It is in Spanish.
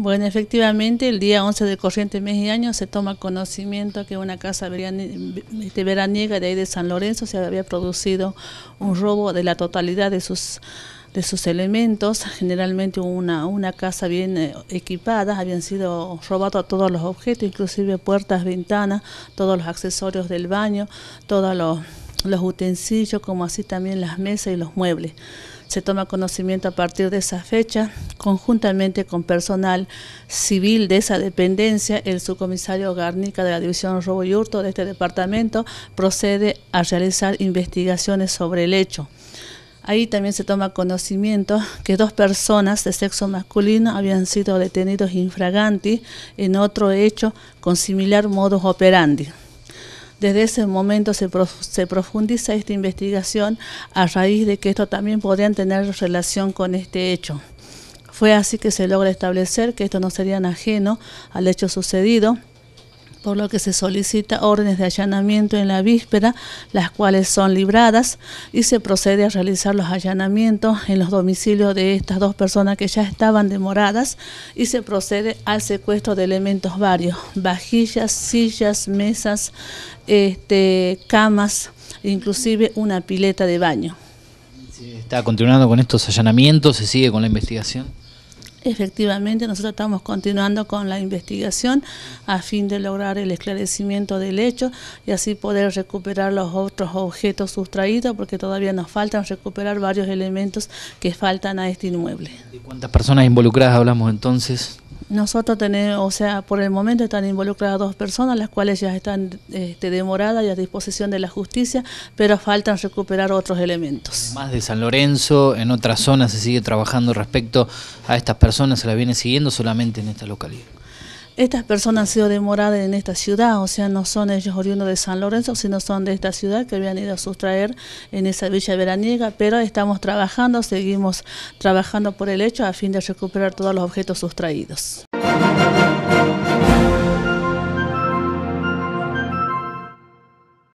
Bueno, efectivamente, el día 11 de corriente mes y año se toma conocimiento que una casa este, veraniega de ahí de San Lorenzo se había producido un robo de la totalidad de sus de sus elementos, generalmente una, una casa bien eh, equipada, habían sido robados todos los objetos, inclusive puertas, ventanas, todos los accesorios del baño, todos los, los utensilios, como así también las mesas y los muebles. Se toma conocimiento a partir de esa fecha, conjuntamente con personal civil de esa dependencia, el subcomisario Garnica de la División Robo y Hurto de este departamento procede a realizar investigaciones sobre el hecho. Ahí también se toma conocimiento que dos personas de sexo masculino habían sido detenidos infraganti en otro hecho con similar modus operandi. Desde ese momento se, se, profundiza esta investigación a raíz de que esto también podrían tener relación con este hecho. Fue así que se logra establecer que esto no sería ajeno al hecho sucedido por lo que se solicita órdenes de allanamiento en la víspera, las cuales son libradas y se procede a realizar los allanamientos en los domicilios de estas dos personas que ya estaban demoradas y se procede al secuestro de elementos varios, vajillas, sillas, mesas, este, camas, inclusive una pileta de baño. ¿Está continuando con estos allanamientos? ¿Se sigue con la investigación? Efectivamente, nosotros estamos continuando con la investigación a fin de lograr el esclarecimiento del hecho y así poder recuperar los otros objetos sustraídos, porque todavía nos faltan recuperar varios elementos que faltan a este inmueble. ¿De cuántas personas involucradas hablamos entonces? Nosotros tenemos, o sea, por el momento están involucradas dos personas, las cuales ya están este, demoradas y a disposición de la justicia, pero faltan recuperar otros elementos. Más de San Lorenzo, en otras zonas se sigue trabajando respecto a estas personas, se las viene siguiendo solamente en esta localidad. Estas personas han sido demoradas en esta ciudad, o sea, no son ellos oriundos de San Lorenzo, sino son de esta ciudad que habían ido a sustraer en esa villa veraniega, pero estamos trabajando, seguimos trabajando por el hecho a fin de recuperar todos los objetos sustraídos.